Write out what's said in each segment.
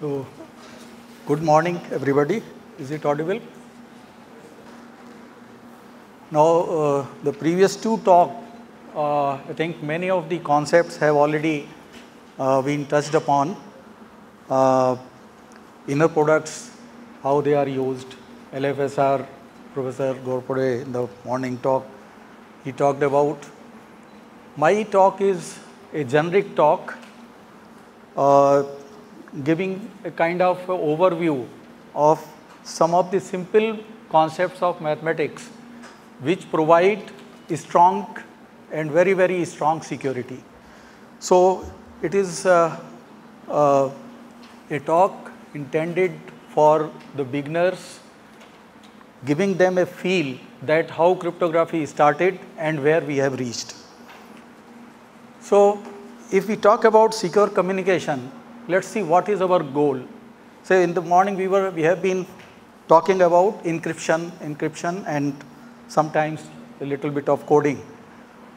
So, good morning everybody. Is it audible? Now, uh, the previous two talk, uh, I think many of the concepts have already uh, been touched upon. Uh, inner products, how they are used, LFSR, Professor Ghorpade in the morning talk, he talked about. My talk is a generic talk uh, giving a kind of overview of some of the simple concepts of mathematics which provide strong and very very strong security. So, it is uh, uh, a talk intended for the beginners giving them a feel that how cryptography started and where we have reached. So, if we talk about secure communication, let us see what is our goal. So, in the morning we were we have been talking about encryption, encryption and sometimes a little bit of coding.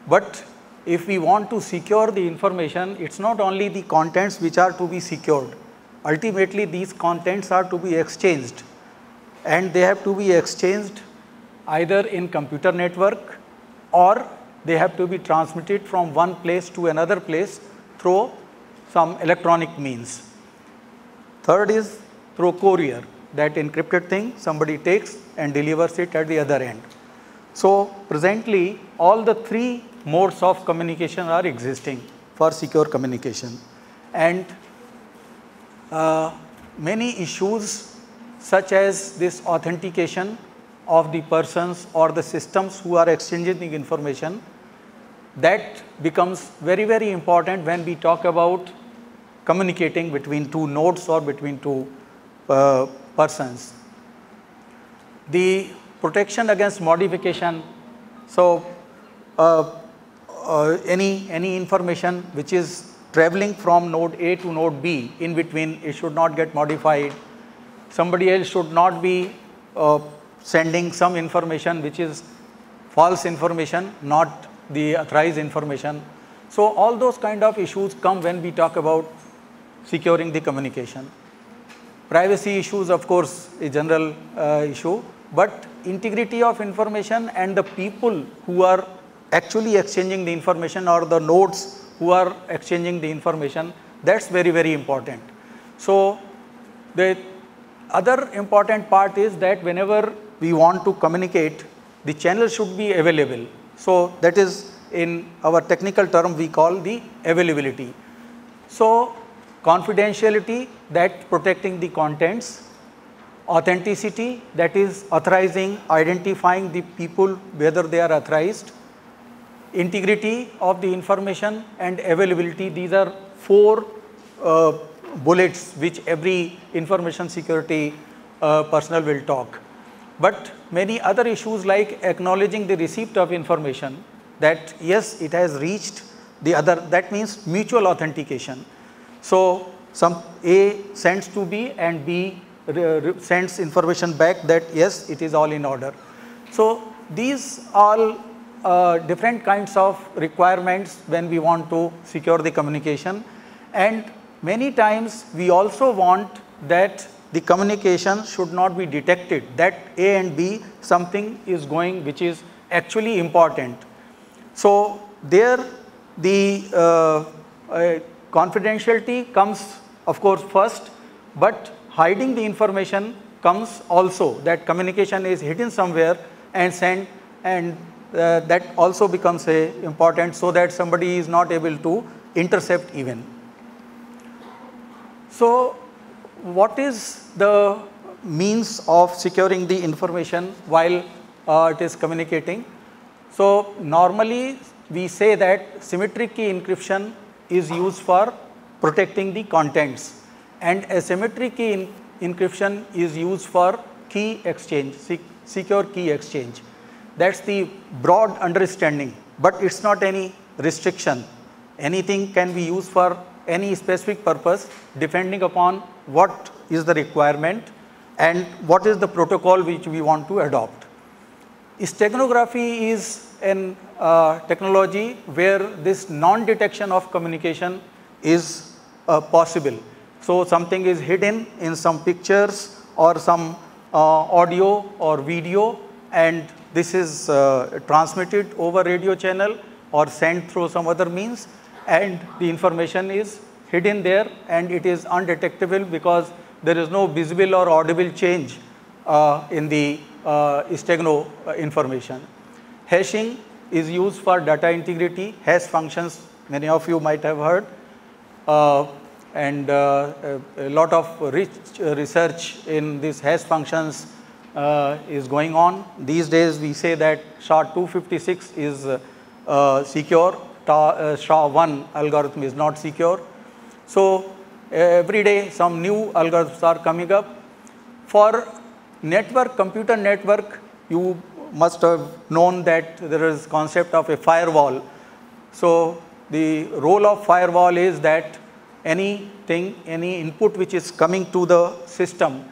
But if we want to secure the information, it is not only the contents which are to be secured. Ultimately, these contents are to be exchanged and they have to be exchanged either in computer network or they have to be transmitted from one place to another place through some electronic means. Third is through courier that encrypted thing somebody takes and delivers it at the other end. So, presently all the three modes of communication are existing for secure communication and uh, many issues such as this authentication of the persons or the systems who are exchanging information that becomes very very important when we talk about communicating between two nodes or between two uh, persons. The protection against modification, so uh, uh, any, any information which is traveling from node A to node B in between it should not get modified. Somebody else should not be uh, sending some information which is false information not the authorized information. So, all those kind of issues come when we talk about securing the communication. Privacy issues of course a general uh, issue, but integrity of information and the people who are actually exchanging the information or the nodes who are exchanging the information that is very very important. So, the other important part is that whenever we want to communicate the channel should be available. So, that is in our technical term we call the availability. So, confidentiality that protecting the contents, authenticity that is authorizing identifying the people whether they are authorized, integrity of the information and availability these are four uh, bullets which every information security uh, personnel will talk. But many other issues like acknowledging the receipt of information that yes it has reached the other that means mutual authentication. So, some A sends to B and B sends information back that yes it is all in order. So, these all uh, different kinds of requirements when we want to secure the communication and many times we also want that the communication should not be detected that A and B something is going which is actually important. So, there the uh, uh, confidentiality comes of course first, but hiding the information comes also that communication is hidden somewhere and sent and uh, that also becomes a important so that somebody is not able to intercept even. So, what is the means of securing the information while uh, it is communicating? So, normally we say that symmetric key encryption is used for protecting the contents and asymmetric key encryption is used for key exchange, secure key exchange. That is the broad understanding, but it is not any restriction. Anything can be used for any specific purpose depending upon what is the requirement and what is the protocol which we want to adopt. Steganography is an uh, technology where this non-detection of communication is uh, possible. So something is hidden in some pictures or some uh, audio or video and this is uh, transmitted over radio channel or sent through some other means and the information is hidden there and it is undetectable because there is no visible or audible change uh, in the uh, stegno uh, information. Hashing is used for data integrity, hash functions many of you might have heard uh, and uh, a, lot of rich research in these hash functions uh, is going on. These days we say that SHA-256 is secure, SHA-1 algorithm is not secure. So every day some new algorithms are coming up. For network, computer network, you must have known that there is concept of a firewall. So the role of firewall is that anything, any input which is coming to the system,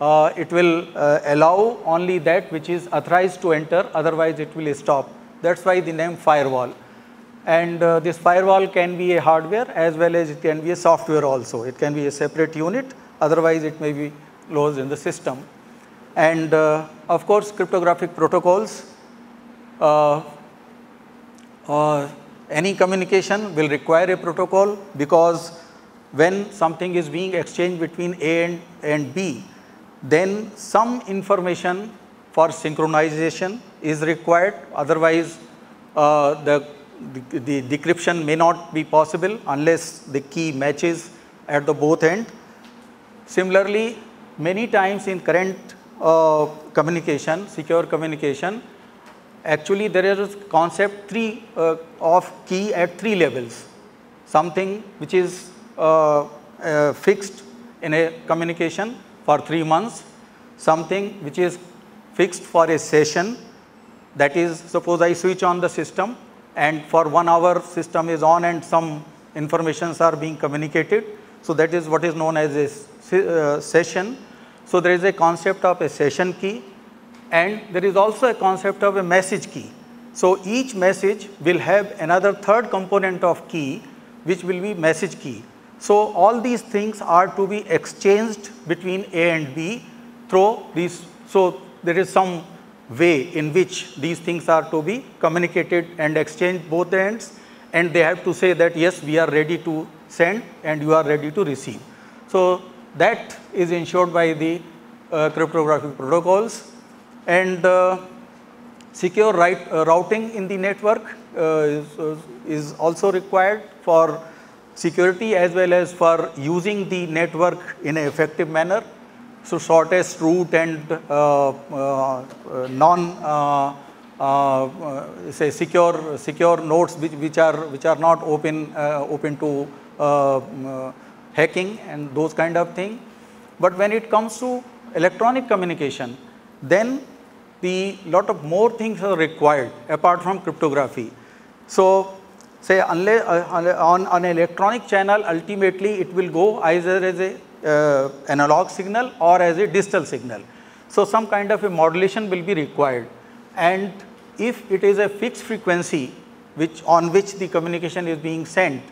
uh, it will uh, allow only that which is authorized to enter, otherwise it will stop. That's why the name firewall and uh, this firewall can be a hardware as well as it can be a software also. It can be a separate unit otherwise it may be closed in the system. And uh, of course cryptographic protocols, uh, any communication will require a protocol because when something is being exchanged between A and, and B, then some information for synchronization is required otherwise uh, the the, the decryption may not be possible unless the key matches at the both end. Similarly, many times in current uh, communication, secure communication, actually there is a concept three uh, of key at three levels. Something which is uh, uh fixed in a communication for three months, something which is fixed for a session that is suppose I switch on the system and for one hour system is on and some informations are being communicated. So that is what is known as a uh, session. So there is a concept of a session key and there is also a concept of a message key. So each message will have another third component of key which will be message key. So all these things are to be exchanged between A and B through these. So there is some way in which these things are to be communicated and exchanged both ends and they have to say that yes we are ready to send and you are ready to receive. So that is ensured by the uh, cryptographic protocols and uh, secure right, uh, routing in the network uh, is, is also required for security as well as for using the network in an effective manner so shortest route and uh, uh, non uh, say secure secure nodes which, which are which are not open open to hacking and those kind of thing. But when it comes to electronic communication, then the lot of more things are required apart from cryptography. So say unless, uh, on an electronic channel ultimately it will go either as a uh, analog signal or as a digital signal. So some kind of a modulation will be required and if it is a fixed frequency which on which the communication is being sent,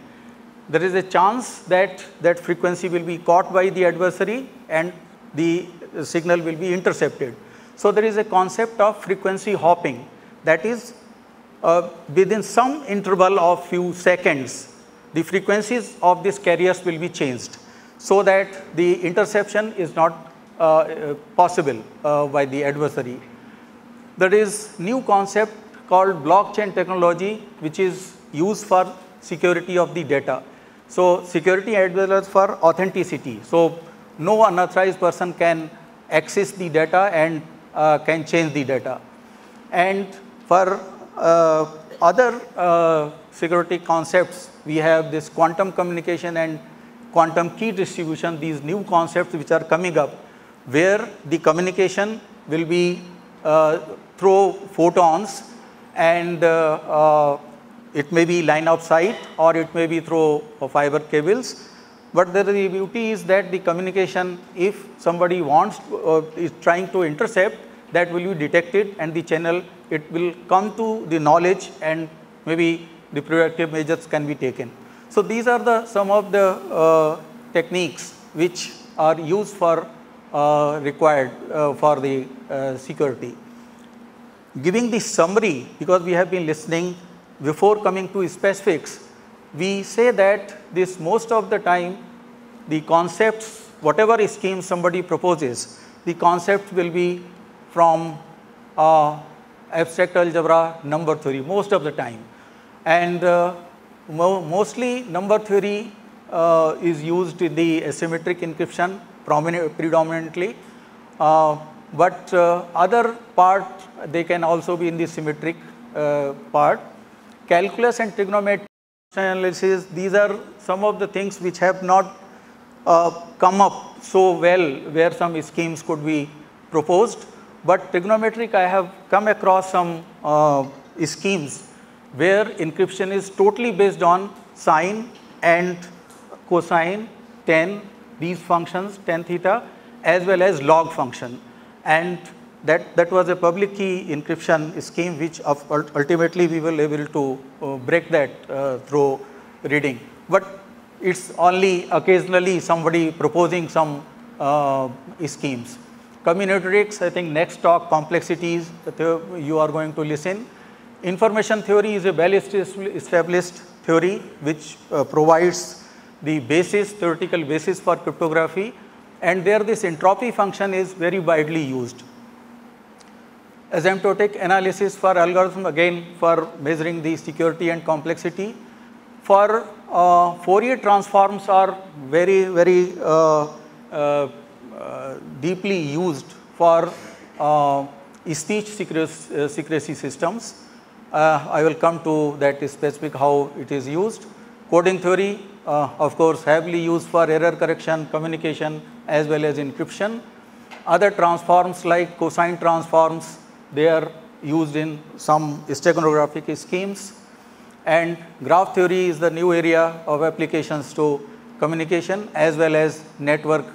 there is a chance that that frequency will be caught by the adversary and the signal will be intercepted. So there is a concept of frequency hopping that is uh, within some interval of few seconds the frequencies of these carriers will be changed so that the interception is not uh, uh, possible uh, by the adversary. There is new concept called blockchain technology which is used for security of the data. So security as well as for authenticity. So no unauthorized person can access the data and uh, can change the data. And for uh, other uh, security concepts, we have this quantum communication and quantum key distribution, these new concepts which are coming up, where the communication will be uh, through photons and uh, uh, it may be line of sight or it may be through fiber cables. But the beauty is that the communication, if somebody wants, uh, is trying to intercept, that will be detected and the channel, it will come to the knowledge and maybe the preventive measures can be taken. So these are the some of the uh, techniques which are used for uh, required uh, for the uh, security. Giving the summary, because we have been listening before coming to specifics, we say that this most of the time the concepts, whatever scheme somebody proposes, the concept will be from uh, abstract algebra number theory most of the time. And uh, mo mostly number theory uh, is used in the asymmetric encryption predominantly. Uh, but uh, other part they can also be in the symmetric uh, part. Calculus and trigonometry analysis these are some of the things which have not uh, come up so well where some schemes could be proposed. But trigonometric I have come across some schemes where encryption is totally based on sine and cosine tan these functions tan theta as well as log function and that, that was a public key encryption scheme which ultimately we will able to uh, break that uh, through reading. But it's only occasionally somebody proposing some uh, schemes. Combinatorics, I think next talk complexities you are going to listen. Information theory is a well established theory which uh, provides the basis, theoretical basis for cryptography and there this entropy function is very widely used. Asymptotic analysis for algorithm again for measuring the security and complexity. For uh, Fourier transforms are very, very uh, uh, uh deeply used for uh, speech secrecy, uh. I will come to that specific how it is used. Coding theory uh, of course heavily used for error correction, communication as well as encryption. Other transforms like cosine transforms, they are used in some steganographic schemes and graph theory is the new area of applications to communication as well as network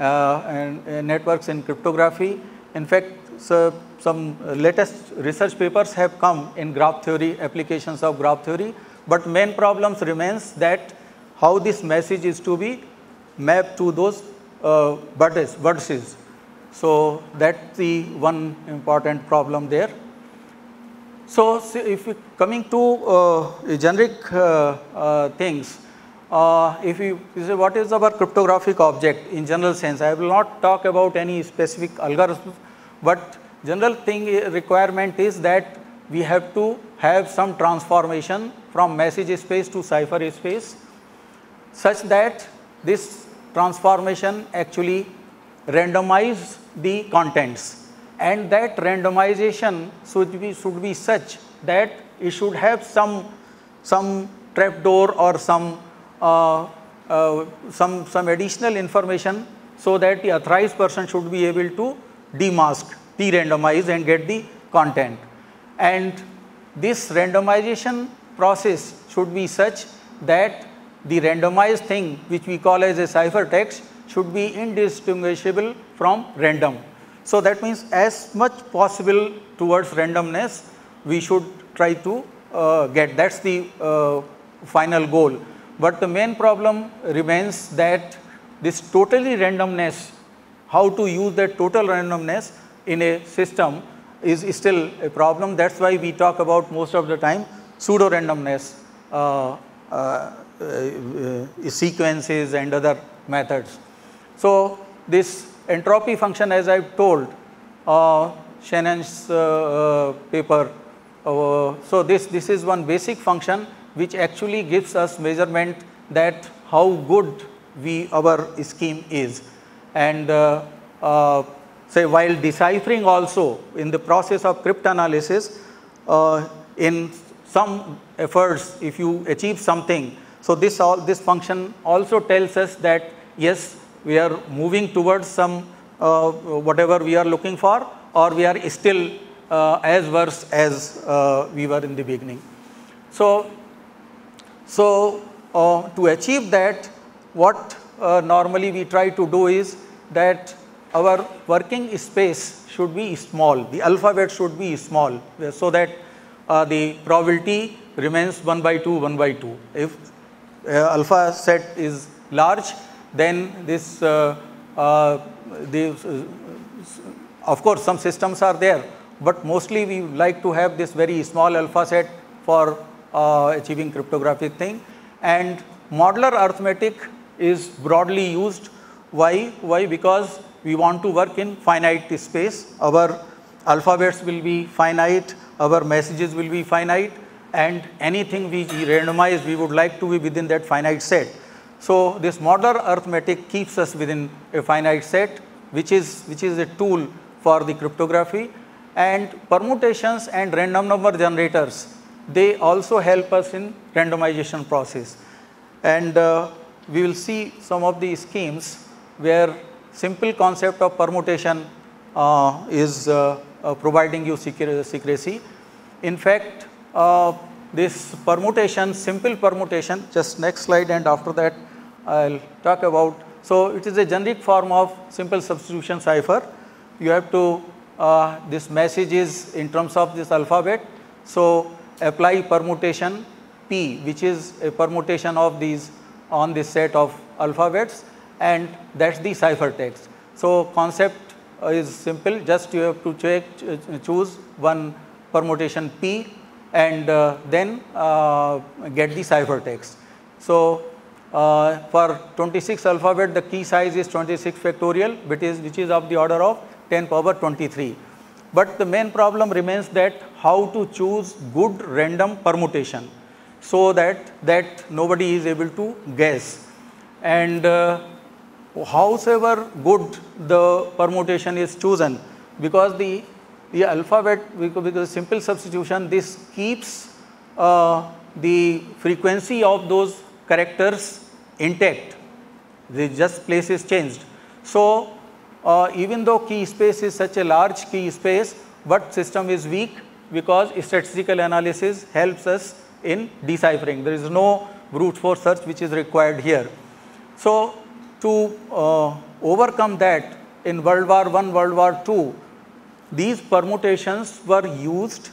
uh, and uh, networks in cryptography. In fact, so some latest research papers have come in graph theory, applications of graph theory, but main problems remains that how this message is to be mapped to those uh, vertices. So, that the one important problem there. So, if we coming to uh, generic uh, uh things, uh, if you, you say what is our cryptographic object in general sense, I will not talk about any specific algorithm, but general thing requirement is that we have to have some transformation from message space to cipher space such that this transformation actually randomize the contents. And that randomization should be should be such that it should have some some trapdoor or some uh, uh, some some additional information so that the authorized person should be able to demask de-randomize and get the content and this randomization process should be such that the randomized thing which we call as a ciphertext should be indistinguishable from random. So, that means as much possible towards randomness we should try to uh, get that is the uh, final goal. But the main problem remains that this totally randomness, how to use that total randomness in a system is still a problem. That is why we talk about most of the time pseudo randomness uh, uh uh, uh, sequences and other methods. So, this entropy function as I have told uh, Shannon's paper, so this, this is one basic function which actually gives us measurement that how good we our scheme is and uh, uh, say while deciphering also in the process of cryptanalysis uh, in some efforts if you achieve something so, this all this function also tells us that yes we are moving towards some uh, whatever we are looking for or we are still uh, as worse as uh, we were in the beginning. So, so to achieve that what uh, normally we try to do is that our working space should be small, the alphabet should be small so that uh, the probability remains 1 by 2, 1 by 2. If uh, alpha set is large, then this, uh, uh, the, of course, some systems are there, but mostly we like to have this very small alpha set for uh, achieving cryptographic thing. And modular arithmetic is broadly used. Why? Why? Because we want to work in finite space. Our alphabets will be finite, our messages will be finite, and anything we randomize, we would like to be within that finite set. So, this modular arithmetic keeps us within a finite set, which is, which is a tool for the cryptography and permutations and random number generators, they also help us in randomization process. And uh, we will see some of the schemes where simple concept of permutation uh, is uh, uh providing you secrecy. In fact, uh, this permutation, simple permutation, just next slide and after that I will talk about. So, it is a generic form of simple substitution cipher. You have to, uh, this message is in terms of this alphabet. So, apply permutation P which is a permutation of these on this set of alphabets and that is the ciphertext. So, concept is simple just you have to check, choose one permutation P and uh, then uh, get the ciphertext. So, uh, for 26 alphabet the key size is 26 factorial which is which is of the order of 10 power 23. But the main problem remains that how to choose good random permutation so that that nobody is able to guess and uh, howsoever good the permutation is chosen because the the alphabet because simple substitution this keeps uh, the frequency of those characters intact the just place is changed. So, uh, even though key space is such a large key space, but system is weak because statistical analysis helps us in deciphering. There is no brute force search which is required here. So, to uh, overcome that in World War I, World War II, these permutations were used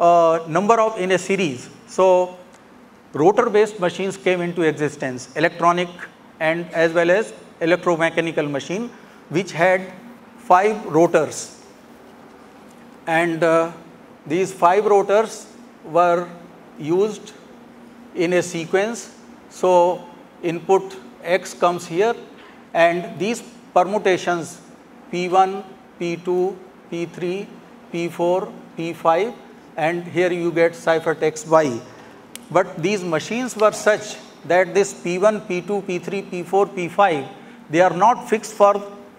uh, number of in a series. So, rotor based machines came into existence electronic and as well as electromechanical machine which had 5 rotors and uh, these 5 rotors were used in a sequence. So, input x comes here and these permutations P1, P2, P3, P4, P5 and here you get ciphertext Y. But these machines were such that this P1, P2, P3, P4, P5 they are not fixed for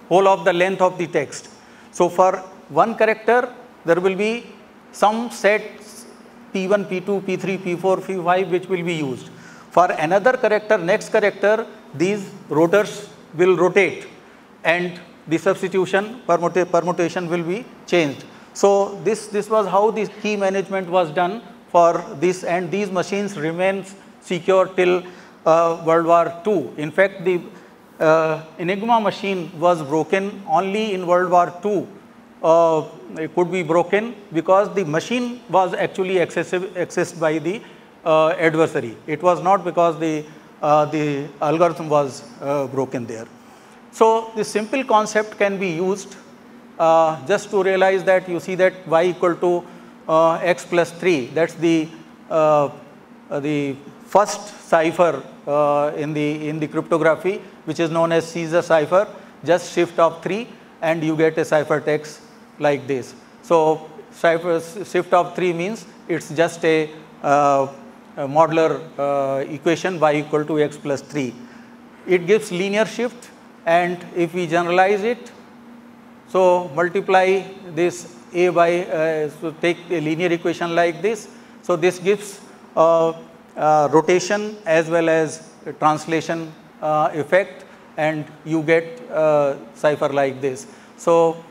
whole of the length of the text. So, for one character there will be some sets P1, P2, P3, P4, P5 which will be used. For another character, next character these rotors will rotate and the substitution permuta permutation will be changed. So, this, this was how the key management was done for this and these machines remains secure till uh, World War II. In fact, the uh, Enigma machine was broken only in World War II. Uh, it could be broken because the machine was actually accessed by the uh, adversary. It was not because the, uh, the algorithm was uh, broken there. So, the simple concept can be used uh, just to realize that you see that y equal to uh, x plus 3 that is the, the first cipher in, the, in the cryptography which is known as Caesar cipher just shift of 3 and you get a ciphertext like this. So, shift of 3 means it is just a, a modular equation y equal to x plus 3. It gives linear shift and if we generalize it, so multiply this a by, uh, so take a linear equation like this. So this gives uh, uh, rotation as well as translation uh, effect and you get uh, cipher like this. So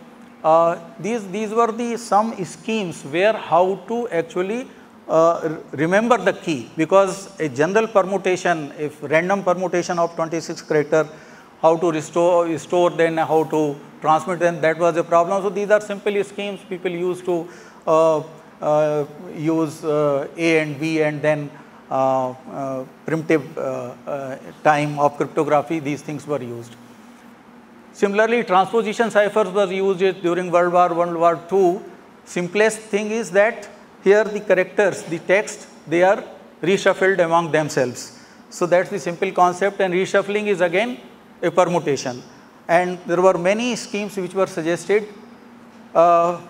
uh, these, these were the some schemes where how to actually remember the key because a general permutation if random permutation of 26 character how to restore, restore then how to transmit then that was a problem. So, these are simple schemes people use to uh, uh, use uh, A and B and then primitive time of cryptography, these things were used. Similarly, transposition ciphers were used during World War I, World War II. Simplest thing is that here the characters, the text, they are reshuffled among themselves. So that's the simple concept and reshuffling is again a permutation. And there were many schemes which were suggested. Uh,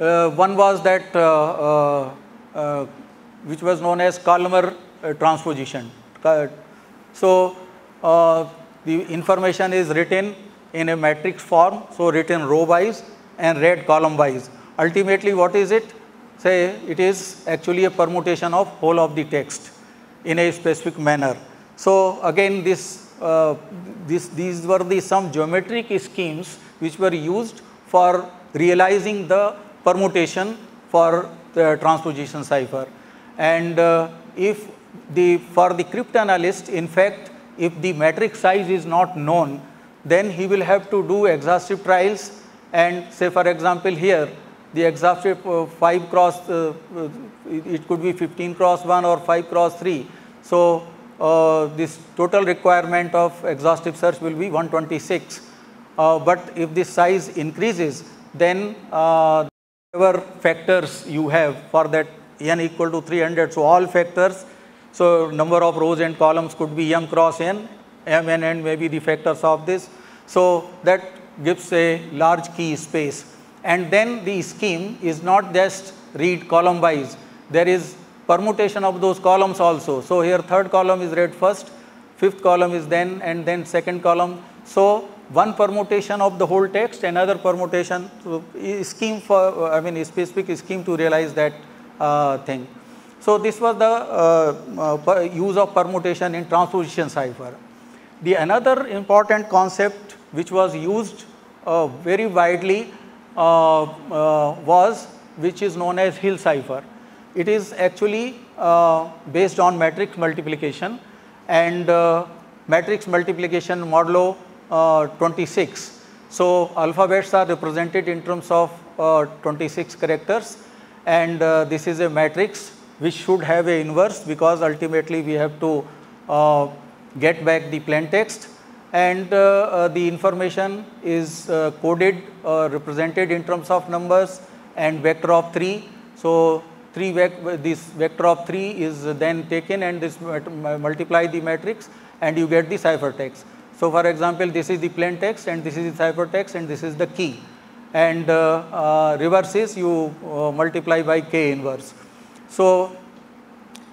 uh, one was that uh, uh, uh which was known as columnar uh, transposition. So the information is written in a matrix form, so written row wise and read column wise. Ultimately, what is it? Say it is actually a permutation of whole of the text in a specific manner. So again, this, uh, this these were the some geometric schemes which were used for realizing the permutation for the transposition cipher. And uh, if the for the cryptanalyst, in fact, if the matrix size is not known, then he will have to do exhaustive trials and say for example here the exhaustive uh, 5 cross uh, uh it could be 15 cross 1 or 5 cross 3. So, uh, this total requirement of exhaustive search will be 126. Uh, but if this size increases then uh, whatever factors you have for that n equal to 300. So, all factors so, number of rows and columns could be m cross n, m and n may be the factors of this. So, that gives a large key space and then the scheme is not just read column wise, there is permutation of those columns also. So, here third column is read first, fifth column is then and then second column. So, one permutation of the whole text, another permutation so, scheme for I mean specific scheme to realize that uh, thing. So, this was the uh, uh, use of permutation in transposition cipher. The another important concept which was used uh, very widely uh, uh, was which is known as Hill cipher. It is actually uh, based on matrix multiplication and matrix multiplication modulo 26. So, alphabets are represented in terms of 26 characters and this is a matrix which should have a inverse because ultimately we have to uh, get back the plain text and uh, uh, the information is uh, coded uh, represented in terms of numbers and vector of 3. So, 3 vec this vector of 3 is then taken and this multiply the matrix and you get the ciphertext. So, for example, this is the plain text and this is the ciphertext and this is the key and uh, reverse is you multiply by k inverse. So,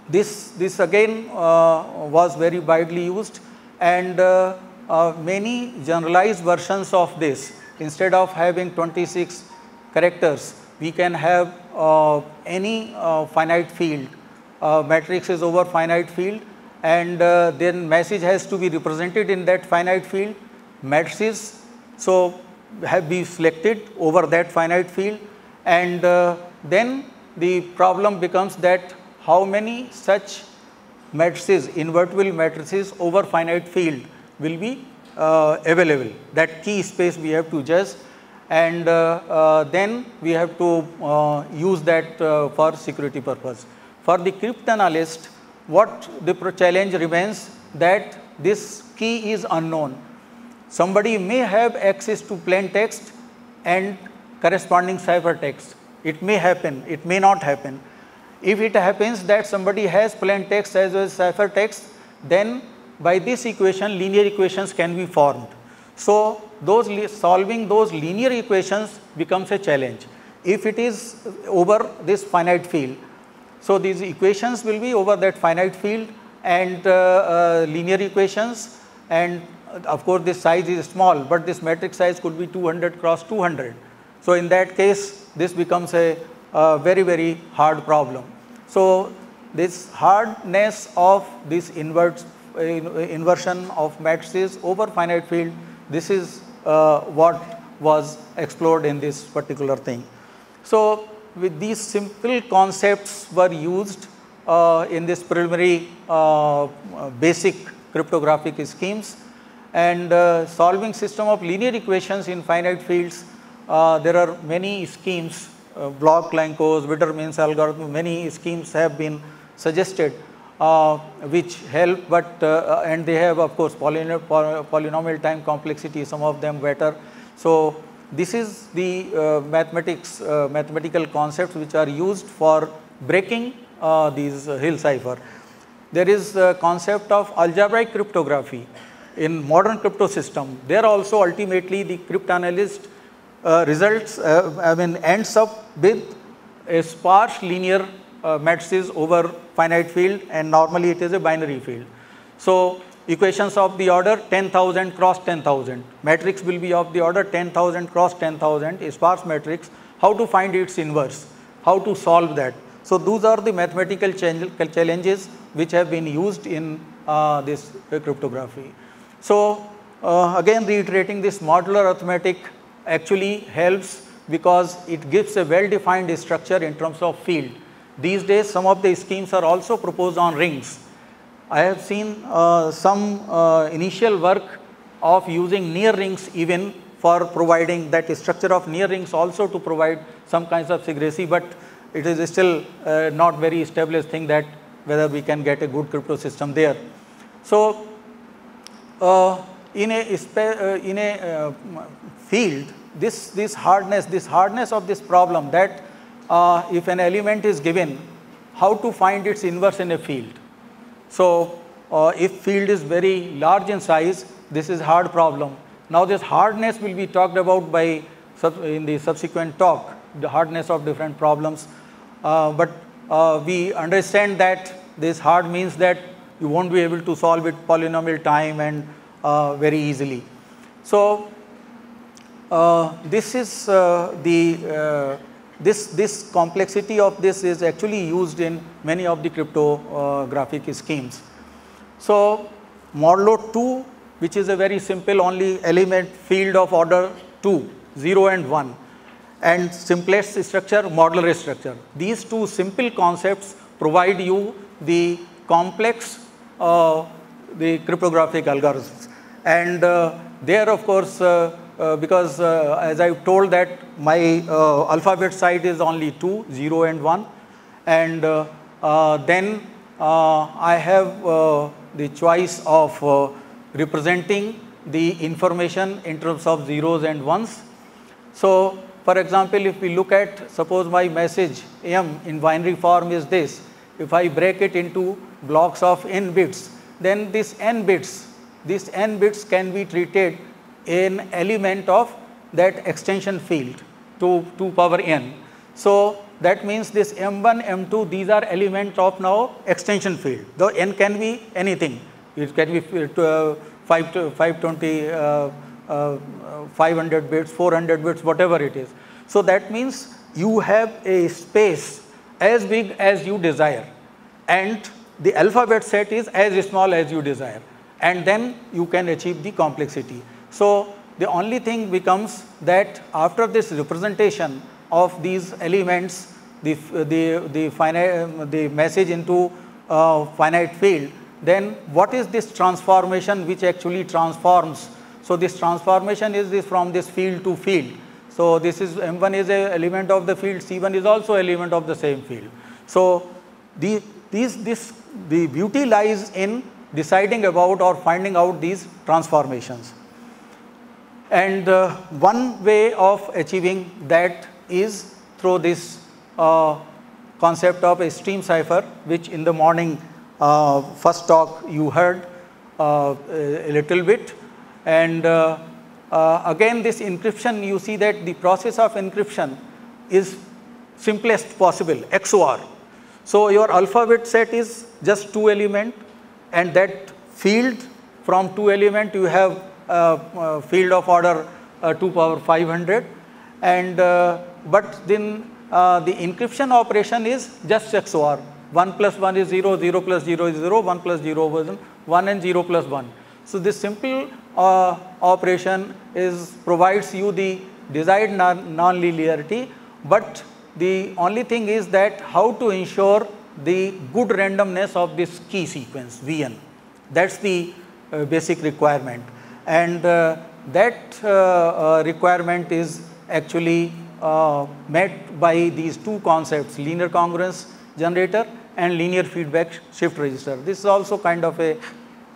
this, this again uh, was very widely used and uh, uh, many generalized versions of this. Instead of having 26 characters we can have uh, any uh, finite field. Uh, matrix is over finite field and then message has to be represented in that finite field. Matrices so have been selected over that finite field and then the problem becomes that how many such matrices, invertible matrices over finite field will be uh, available. That key space we have to just and uh, uh, then we have to uh, use that uh, for security purpose. For the cryptanalyst, what the challenge remains that this key is unknown. Somebody may have access to plain text and corresponding ciphertext it may happen, it may not happen. If it happens that somebody has plain text as well as ciphertext, then by this equation linear equations can be formed. So, those solving those linear equations becomes a challenge. If it is over this finite field, so these equations will be over that finite field and uh, uh, linear equations and of course this size is small, but this matrix size could be 200 cross 200. So, in that case this becomes a, a very very hard problem. So, this hardness of this invert, uh, inversion of matrices over finite field this is uh, what was explored in this particular thing. So, with these simple concepts were used uh, in this preliminary uh, basic cryptographic schemes and uh, solving system of linear equations in finite fields uh, there are many schemes, uh, block Lanczos, Wiedemann's algorithm, many schemes have been suggested uh, which help but uh, and they have of course polynomial, polynomial time complexity some of them better. So, this is the uh, mathematics uh, mathematical concepts which are used for breaking uh, these Hill cipher. There is the concept of algebraic cryptography in modern crypto system. There also ultimately the cryptanalyst uh, results I mean ends up with a sparse linear uh, matrices over finite field and normally it is a binary field. So, equations of the order 10,000 cross 10,000, matrix will be of the order 10,000 cross 10,000, a sparse matrix, how to find its inverse, how to solve that. So, those are the mathematical challenges which have been used in uh, this uh, cryptography. So, uh, again reiterating this modular arithmetic actually helps because it gives a well defined structure in terms of field. These days some of the schemes are also proposed on rings. I have seen uh, some uh, initial work of using near rings even for providing that structure of near rings also to provide some kinds of secrecy, but it is still uh, not very established thing that whether we can get a good crypto system there. So, uh, in a, uh, in a uh, field, this, this hardness, this hardness of this problem that uh, if an element is given, how to find its inverse in a field. So, uh, if field is very large in size, this is hard problem. Now, this hardness will be talked about by in the subsequent talk, the hardness of different problems. Uh, but uh, we understand that this hard means that you won't be able to solve it polynomial time and uh, very easily. So, this is uh, the uh, this this complexity of this is actually used in many of the cryptographic schemes. So, modulo 2 which is a very simple only element field of order 2 0 and 1 and simplest structure modular structure. These two simple concepts provide you the complex uh, the cryptographic algorithms and uh, there of course uh, uh because uh, as I've told that my uh, alphabet side is only 2 0 and 1 and then I have the choice of representing the information in terms of zeros and ones. So, for example, if we look at suppose my message M in binary form is this, if I break it into blocks of n bits, then this n bits, these n bits can be treated in element of that extension field to 2 power n. So, that means this M1, M2 these are elements of now extension field, though n can be anything, it can be uh, 5 to 520 uh, uh, 500 bits, 400 bits, whatever it is. So that means you have a space as big as you desire and the alphabet set is as small as you desire and then you can achieve the complexity. So the only thing becomes that after this representation of these elements, the, the, the, finite, the message into uh, finite field, then what is this transformation which actually transforms so, this transformation is this from this field to field. So, this is M1 is a element of the field, C1 is also element of the same field. So, the, these, this, the beauty lies in deciding about or finding out these transformations. And uh, one way of achieving that is through this uh, concept of a stream cipher, which in the morning uh, first talk you heard uh, a little bit. And uh, uh, again this encryption you see that the process of encryption is simplest possible XOR. So, your alphabet set is just two element and that field from two element you have field of order uh, 2 power 500 and uh, but then uh, the encryption operation is just XOR 1 plus 1 is 0, 0 plus 0 is 0, 1 plus 0 is 1 and 0 plus 1. So, this simple uh, operation is provides you the desired non-linearity, but the only thing is that how to ensure the good randomness of this key sequence Vn. That is the uh, basic requirement and uh, that uh, uh, requirement is actually met by these two concepts linear congruence generator and linear feedback shift register. This is also kind of a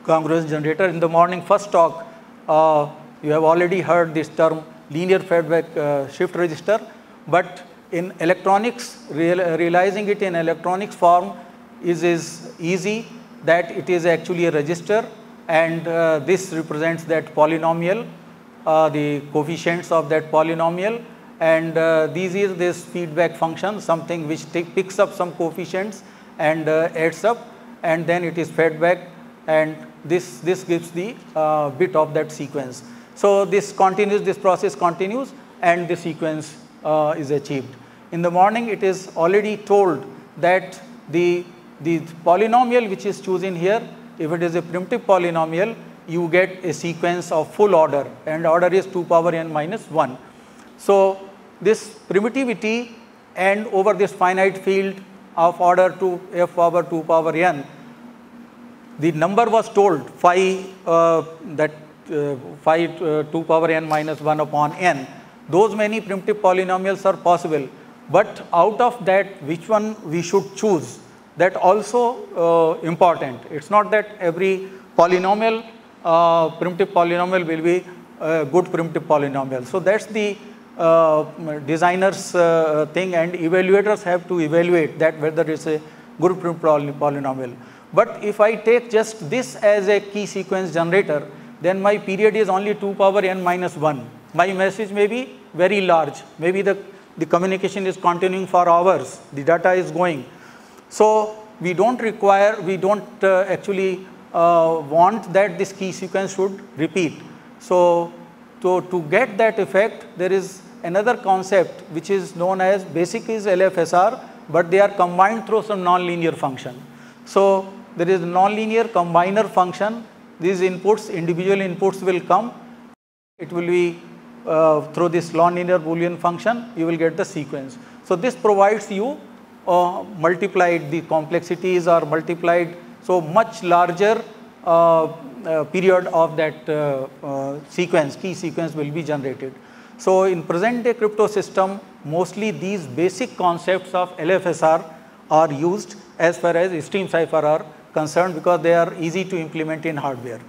congruence generator. In the morning first talk, uh, you have already heard this term linear feedback uh, shift register, but in electronics, real, realizing it in electronics form is, is easy that it is actually a register and uh, this represents that polynomial, uh, the coefficients of that polynomial and uh, these is this feedback function something which picks up some coefficients and uh, adds up and then it is fed back and this, this gives the uh, bit of that sequence. So, this continues this process continues and the sequence uh, is achieved. In the morning it is already told that the, the polynomial which is chosen here if it is a primitive polynomial you get a sequence of full order and order is 2 power n minus 1. So, this primitivity and over this finite field of order to f power 2 power n, the number was told phi uh, that uh, phi uh, 2 power n minus 1 upon n. Those many primitive polynomials are possible, but out of that which one we should choose that also uh, important. It is not that every polynomial uh, primitive polynomial will be a good primitive polynomial. So, that is the uh, designers uh, thing and evaluators have to evaluate that whether it is a good primitive polynomial. But if I take just this as a key sequence generator, then my period is only 2 power n minus 1. My message may be very large, maybe the, the communication is continuing for hours, the data is going. So, we do not require, we do not uh, actually uh, want that this key sequence should repeat. So, to, to get that effect, there is another concept which is known as basic is LFSR, but they are combined through some nonlinear function. So, there is nonlinear combiner function, these inputs, individual inputs will come, it will be uh, through this nonlinear boolean function, you will get the sequence. So, this provides you uh, multiplied, the complexities are multiplied, so much larger uh, uh, period of that uh, uh, sequence, key sequence will be generated. So, in present day crypto system mostly these basic concepts of LFSR are used as far as stream cipher are concerned because they are easy to implement in hardware.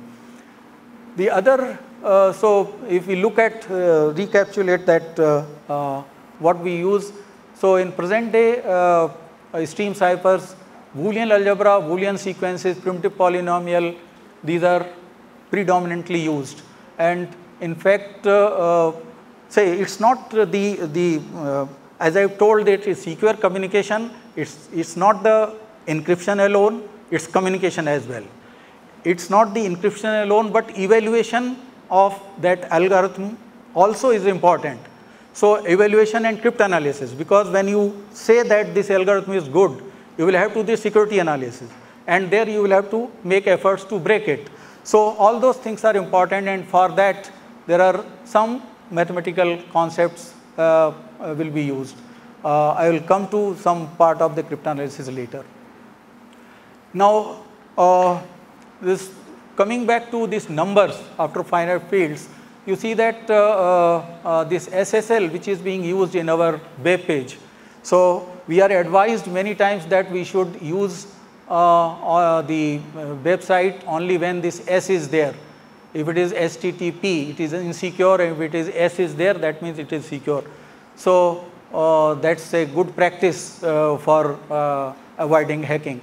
The other, uh, so if we look at, recapitulate that what we use. So, in present day uh, stream ciphers, Boolean algebra, Boolean sequences, primitive polynomial, these are predominantly used. And in fact, uh, say it is not the, the uh, as I have told it is secure communication, it's, it's not the encryption alone, it's communication as well. It's not the encryption alone, but evaluation of that algorithm also is important. So, evaluation and cryptanalysis because when you say that this algorithm is good, you will have to do security analysis and there you will have to make efforts to break it. So, all those things are important and for that there are some mathematical concepts uh, uh, will be used. Uh, I will come to some part of the cryptanalysis later. Now, uh, this coming back to these numbers after finite fields, you see that uh, uh, this SSL which is being used in our web page. So, we are advised many times that we should use the website only when this S is there if it is HTTP, it is insecure. If it is S is there, that means it is secure. So, uh, that is a good practice uh, for uh, avoiding hacking.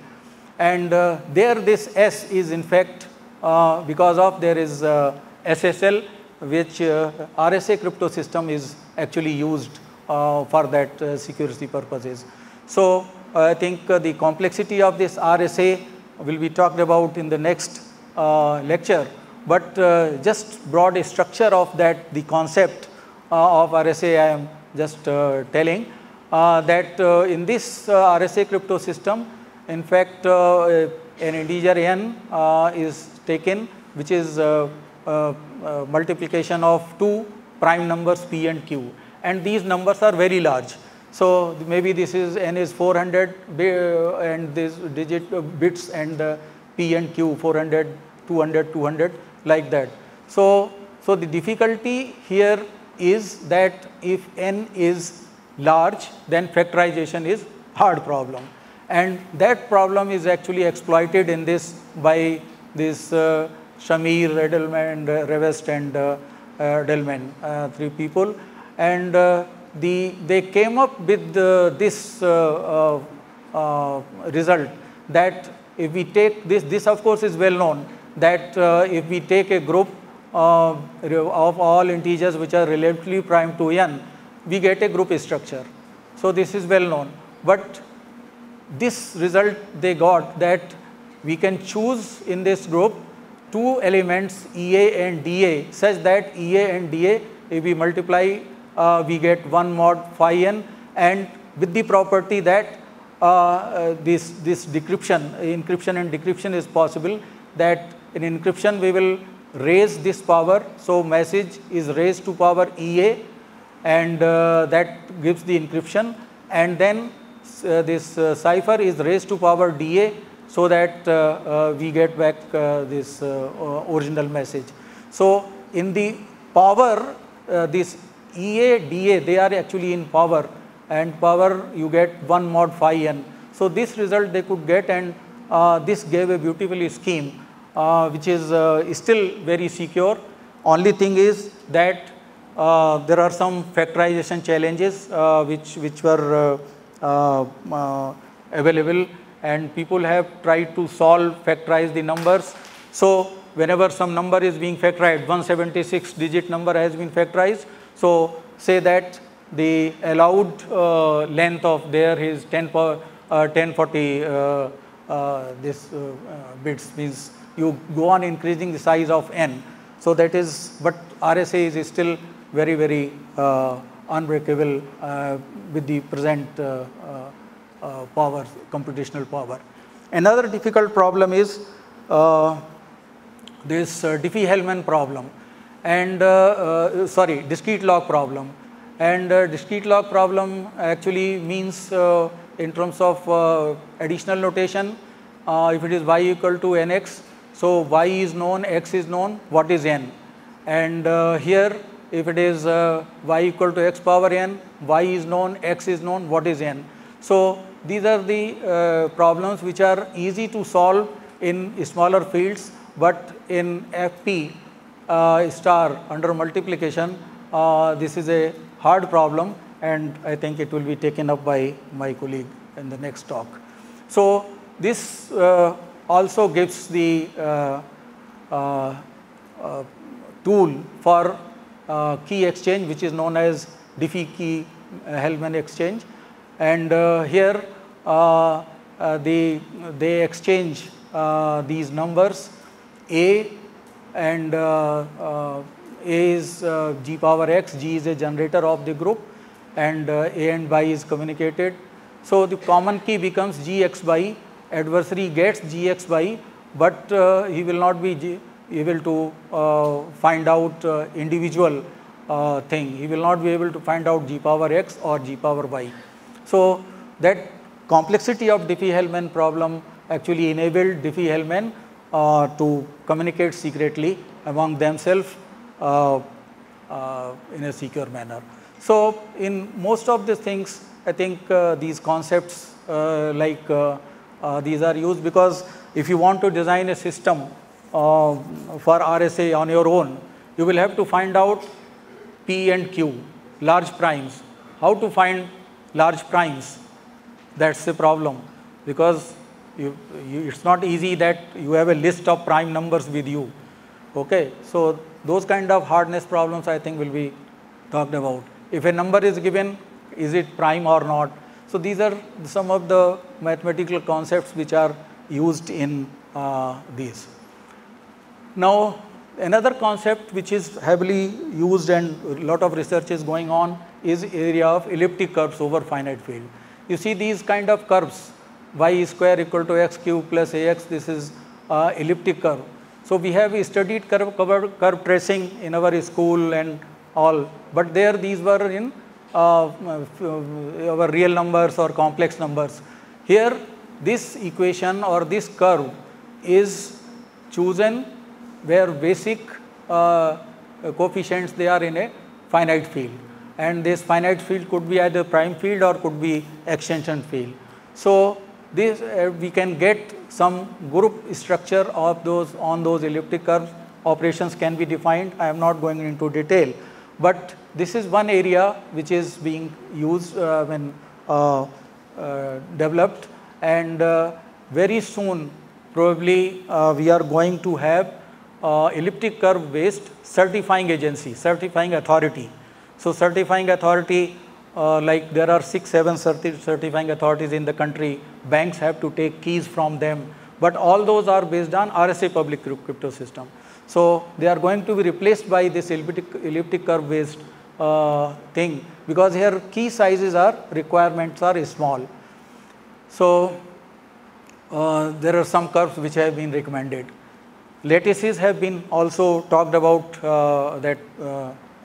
And uh, there this S is in fact uh, because of there is uh, SSL which RSA crypto system is actually used for that security purposes. So, I think the complexity of this RSA will be talked about in the next lecture but uh, just broad structure of that the concept uh, of RSA I am just uh, telling uh, that uh, in this uh, RSA crypto system in fact an integer n is taken which is Uh, uh, multiplication of two prime numbers p and q and these numbers are very large. So, maybe this is n is 400 uh, and this digit bits and p and q 400, 200, 200 like that. So, so the difficulty here is that if n is large then factorization is hard problem And that problem is actually exploited in this by this uh, Shamir, Adleman, uh, Rivest and uh, uh Adleman, uh, three people. And uh, the, they came up with this result that if we take this, this of course is well known, that if we take a group of all integers which are relatively prime to n, we get a group structure. So this is well known. But this result they got that we can choose in this group two elements EA and DA such that EA and DA if we multiply uh, we get 1 mod phi n and with the property that uh, uh, this, this decryption, encryption and decryption is possible that in encryption we will raise this power. So, message is raised to power EA and uh, that gives the encryption and then uh, this uh, cipher is raised to power DA so that uh, uh, we get back uh, this uh, original message. So, in the power this EA, DA they are actually in power and power you get 1 mod phi n. So, this result they could get and this gave a beautiful scheme uh, which is uh, still very secure. Only thing is that uh, there are some factorization challenges which, which were available and people have tried to solve factorize the numbers. So, whenever some number is being factorized 176 digit number has been factorized. So, say that the allowed uh, length of there is 10 per, uh, 1040 uh, this bits means you go on increasing the size of n. So, that is but RSA is still very very uh, unbreakable uh, with the present uh, uh, uh power computational power. Another difficult problem is uh, this Diffie-Hellman problem and sorry discrete log problem and discrete log problem actually means in terms of additional notation if it is y equal to nx so, y is known, x is known, what is n? And uh, here if it is uh, y equal to x power n, y is known, x is known, what is n? So, these are the uh, problems which are easy to solve in smaller fields, but in FP uh, star under multiplication, uh, this is a hard problem and I think it will be taken up by my colleague in the next talk. So, this uh, also gives the uh, uh, tool for key exchange which is known as Diffie key Hellman exchange and here they, they exchange these numbers A and A is G power X, G is a generator of the group and A and Y is communicated. So, the common key becomes Gx by adversary gets gx by, but uh, he will not be able to uh, find out uh, individual uh, thing. He will not be able to find out g power x or g power y. So, that complexity of Diffie-Hellman problem actually enabled Diffie-Hellman uh, to communicate secretly among themselves uh, in a secure manner. So, in most of the things I think these concepts like uh, these are used because if you want to design a system uh, for RSA on your own, you will have to find out P and Q, large primes. How to find large primes? That's the problem because you, you, it's not easy that you have a list of prime numbers with you. Okay, so those kind of hardness problems I think will be talked about. If a number is given, is it prime or not? So, these are some of the mathematical concepts which are used in uh, these. Now, another concept which is heavily used and a lot of research is going on is area of elliptic curves over finite field. You see these kind of curves y square equal to x cube plus ax this is uh, elliptic curve. So, we have studied curve, curve, curve tracing in our school and all, but there these were in uh, our real numbers or complex numbers. Here this equation or this curve is chosen where basic uh, coefficients they are in a finite field and this finite field could be either prime field or could be extension field. So, this uh, we can get some group structure of those on those elliptic curves. Operations can be defined. I am not going into detail, but this is one area which is being used uh, when uh, uh, developed and uh, very soon probably we are going to have elliptic curve based certifying agency, certifying authority. So certifying authority uh, like there are six, seven certi certifying authorities in the country. Banks have to take keys from them, but all those are based on RSA public crypto system. So they are going to be replaced by this elliptic, elliptic curve based uh, thing because here key sizes are requirements are small. So uh, there are some curves which have been recommended. Lattices have been also talked about uh, that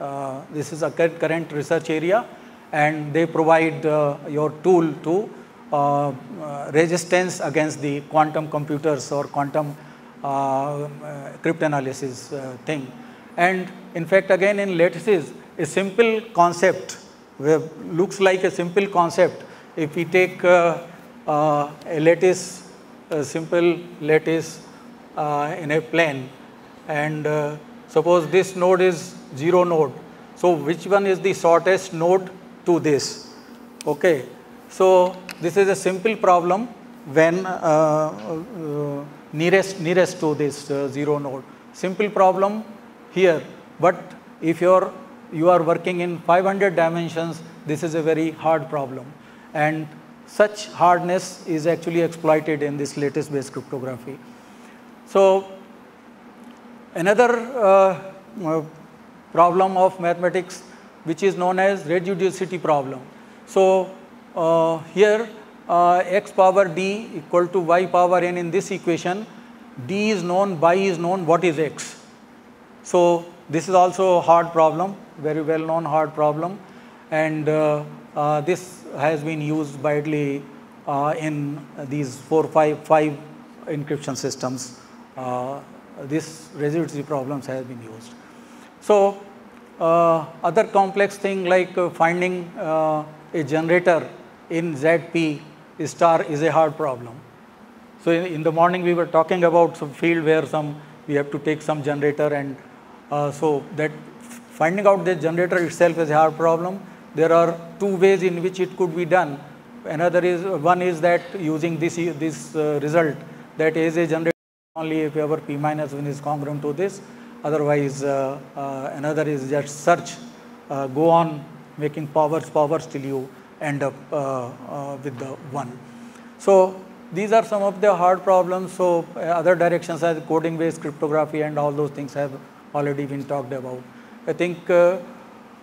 uh, uh, this is a current research area and they provide uh, your tool to resistance against the quantum computers or quantum cryptanalysis thing. And in fact again in lattices a simple concept looks like a simple concept. If we take uh, uh, a lattice, a simple lattice uh, in a plane and uh, suppose this node is 0 node. So, which one is the shortest node to this? Okay. So, this is a simple problem when uh, uh, nearest nearest to this 0 node. Simple problem here, but if your you are working in 500 dimensions, this is a very hard problem. And such hardness is actually exploited in this lattice base cryptography. So, another uh, uh, problem of mathematics which is known as reducity problem. So, uh, here uh, x power d equal to y power n in this equation, d is known, y is known, what is x? So, this is also a hard problem, very well known hard problem and uh, uh, this has been used widely in these four, five, five encryption systems. Uh, this reducity problems has been used. So, uh, other complex thing like uh, finding a generator in ZP star is a hard problem. So, in, in, the morning we were talking about some field where some we have to take some generator and uh, so that finding out the generator itself is a hard problem. There are two ways in which it could be done. Another is one is that using this this uh, result that is a generator only if our p minus 1 is congruent to this. Otherwise, uh, uh, another is just search, uh, go on making powers powers till you end up uh, uh, with the one. So these are some of the hard problems. So other directions as coding based cryptography and all those things have already been talked about. I think uh,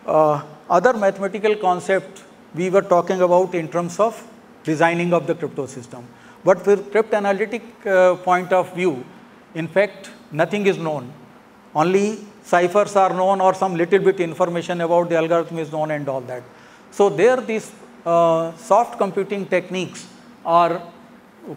uh, other mathematical concept we were talking about in terms of designing of the crypto system. But with cryptanalytic uh, point of view, in fact, nothing is known. Only ciphers are known or some little bit information about the algorithm is known and all that. So there these uh, soft computing techniques are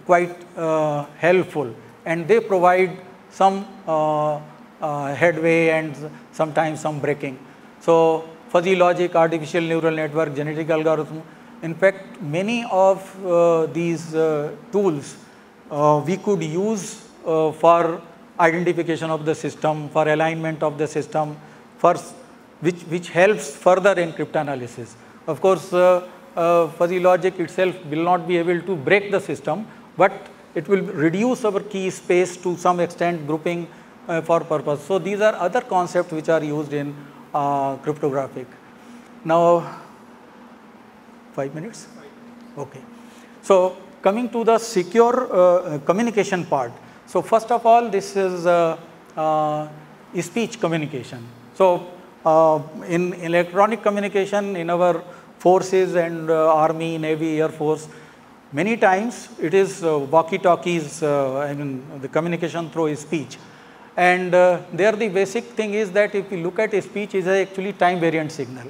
quite uh, helpful and they provide some uh, uh, headway and sometimes some breaking. So fuzzy logic, artificial neural network, genetic algorithm. In fact, many of uh, these uh, tools uh, we could use uh, for identification of the system, for alignment of the system, for which, which helps further in cryptanalysis. Of course, uh, fuzzy logic itself will not be able to break the system, but it will reduce our key space to some extent grouping uh, for purpose. So these are other concepts which are used in uh, cryptographic. Now, five minutes? Okay. So coming to the secure uh, communication part. So first of all, this is uh, uh, speech communication. So uh, in electronic communication in our forces and army, navy, air force, many times it is walkie-talkies, I mean the communication through speech. And uh, there the basic thing is that if you look at a speech is actually time variant signal.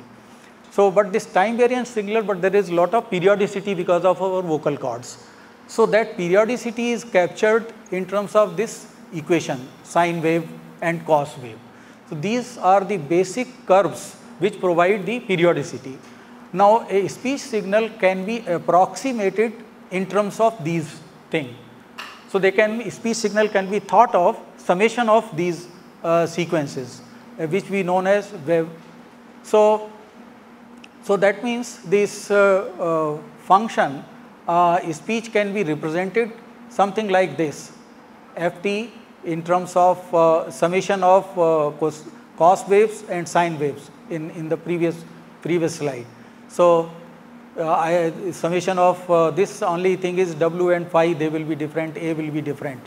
So, but this time variant signal, but there is lot of periodicity because of our vocal cords. So that periodicity is captured in terms of this equation, sine wave and cos wave. So these are the basic curves which provide the periodicity. Now a speech signal can be approximated in terms of these things. So they can, speech signal can be thought of summation of these uh, sequences, uh, which we known as wave. So, so that means this uh, uh function uh, speech can be represented something like this, ft in terms of uh, summation of cos, waves and sine waves in, in the previous, previous slide. So uh, I, summation of uh, this only thing is W and phi they will be different, A will be different.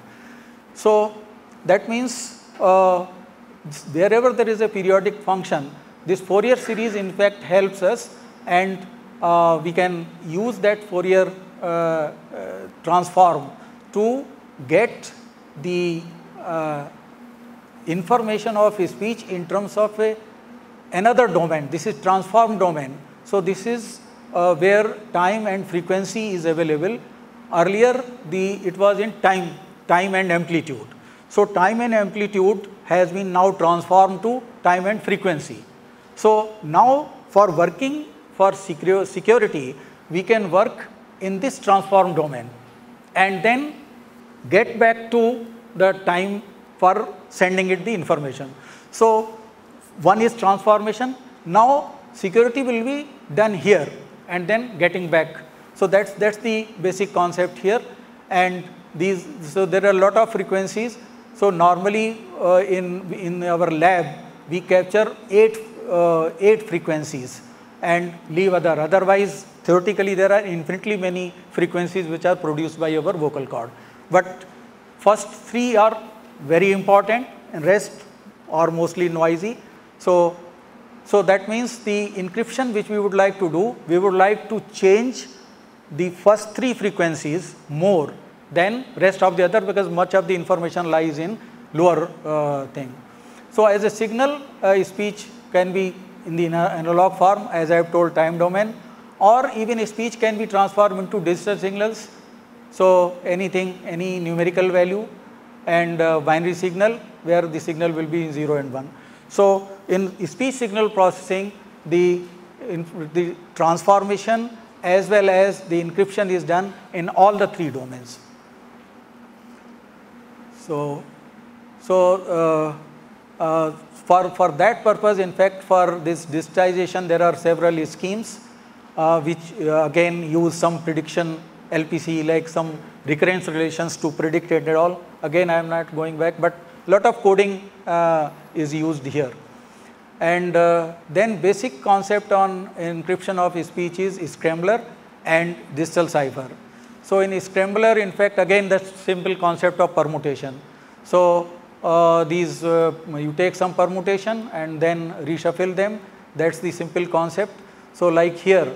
So that means uh, wherever there is a periodic function, this Fourier series in fact helps us and uh, we can use that Fourier uh, uh, transform to get the information of speech in terms of a, another domain. This is transform domain. So this is uh, where time and frequency is available. Earlier, the it was in time, time and amplitude. So time and amplitude has been now transformed to time and frequency. So now for working for security, we can work in this transform domain and then get back to the time for sending it the information. So one is transformation. Now security will be done here and then getting back. So that's that's the basic concept here and these so there are a lot of frequencies. So normally uh, in in our lab we capture eight uh, eight frequencies and leave other otherwise theoretically there are infinitely many frequencies which are produced by our vocal cord. But first three are very important and rest are mostly noisy. So so that means the encryption which we would like to do, we would like to change the first three frequencies more than rest of the other because much of the information lies in lower uh, thing. So as a signal uh, speech can be in the analog form as I have told time domain or even speech can be transformed into digital signals. So anything, any numerical value and uh, binary signal where the signal will be in 0 and 1. So in speech signal processing, the, the transformation as well as the encryption is done in all the three domains. So, so uh, uh, for, for that purpose, in fact, for this digitization, there are several schemes uh, which uh, again use some prediction LPC like some recurrence relations to predict it and all. Again, I am not going back, but lot of coding uh, is used here. And uh, then basic concept on encryption of speech is scrambler and digital cipher. So in scrambler, in fact, again the simple concept of permutation. So uh, these uh, you take some permutation and then reshuffle them. That's the simple concept. So like here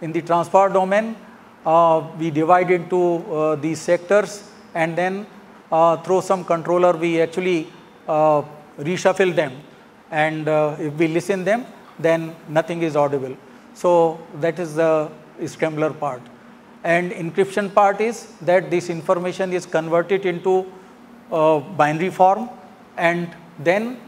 in the transform domain, uh, we divide into uh, these sectors and then uh, through some controller we actually reshuffle them and if we listen them then nothing is audible. So that is the scrambler part and encryption part is that this information is converted into uh, binary form and then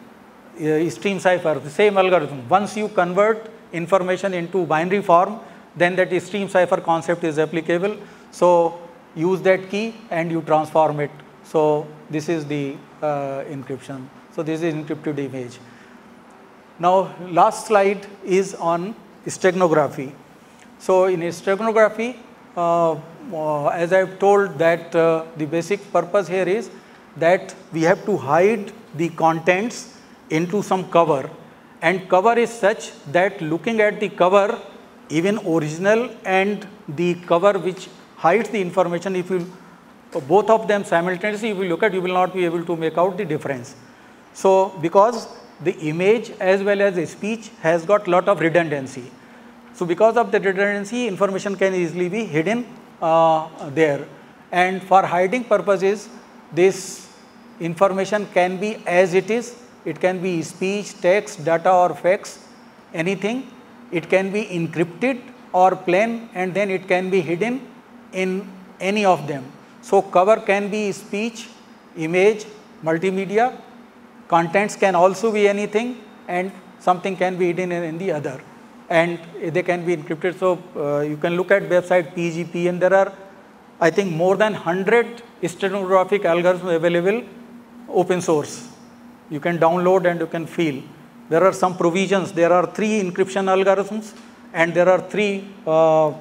uh, stream cipher the same algorithm. Once you convert information into binary form then that stream cipher concept is applicable. So use that key and you transform it. So this is the uh, encryption. So this is encrypted image. Now, last slide is on steganography. So, in steganography, uh, uh, as I have told that uh, the basic purpose here is that we have to hide the contents into some cover and cover is such that looking at the cover even original and the cover which hides the information if you both of them simultaneously if you look at you will not be able to make out the difference. So, because the image as well as the speech has got lot of redundancy. So, because of the redundancy information can easily be hidden uh, there and for hiding purposes this information can be as it is, it can be speech, text, data or fax, anything. It can be encrypted or plain and then it can be hidden in any of them. So, cover can be speech, image, multimedia Contents can also be anything and something can be hidden in, in the other and they can be encrypted. So, uh, you can look at website PGP and there are I think more than 100 steganographic algorithms available open source. You can download and you can feel. There are some provisions. There are three encryption algorithms and there are three uh,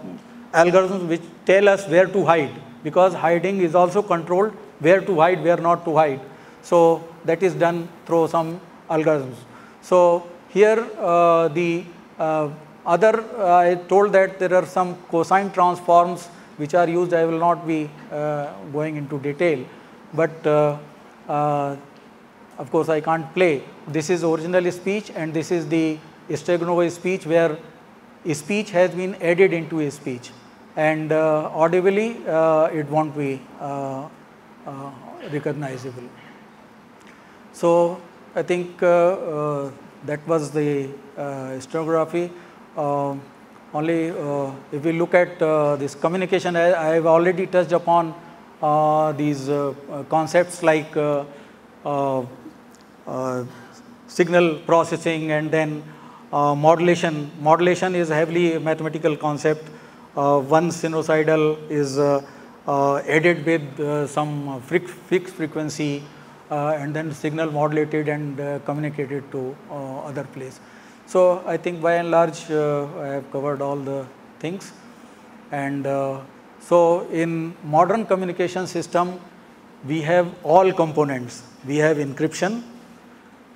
algorithms which tell us where to hide because hiding is also controlled where to hide, where not to hide. So that is done through some algorithms. So here uh, the uh, other, uh, I told that there are some cosine transforms which are used. I will not be uh, going into detail, but uh, of course I can't play. This is original speech and this is the Steganova speech where speech has been added into a speech and audibly it won't be recognizable. So I think uh, uh, that was the uh, steganography. Um, only if we look at this communication, I, I, have already touched upon these concepts like signal processing and then uh, modulation. Modulation is a heavily mathematical concept. Uh, one sinusoidal is uh, added with some fixed frequency uh, and then signal modulated and uh, communicated to uh, other place. So I think by and large I have covered all the things and so in modern communication system we have all components. We have encryption.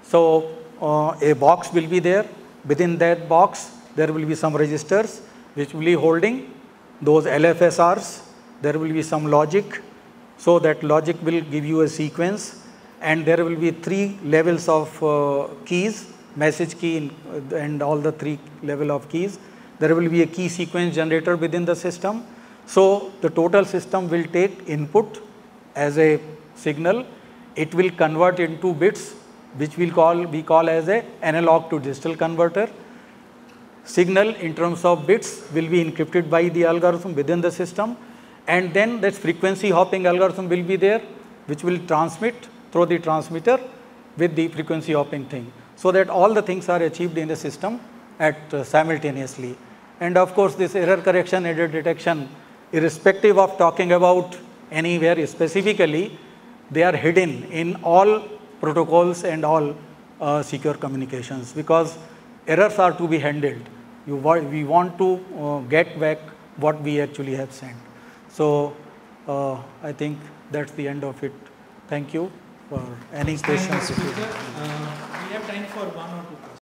So uh, a box will be there. Within that box there will be some registers which will be holding those LFSRs. There will be some logic. So that logic will give you a sequence and there will be three levels of uh, keys, message key and all the three level of keys. There will be a key sequence generator within the system. So the total system will take input as a signal. It will convert into bits, which we'll call, we call as a analog to digital converter. Signal in terms of bits will be encrypted by the algorithm within the system. And then that frequency hopping algorithm will be there, which will transmit through the transmitter with the frequency hopping thing. So that all the things are achieved in the system at uh, simultaneously. And of course, this error correction, error detection, irrespective of talking about anywhere specifically, they are hidden in all protocols and all uh, secure communications because errors are to be handled. You, we want to uh, get back what we actually have sent. So uh, I think that's the end of it. Thank you for any questions. Uh, we have time for one or two questions.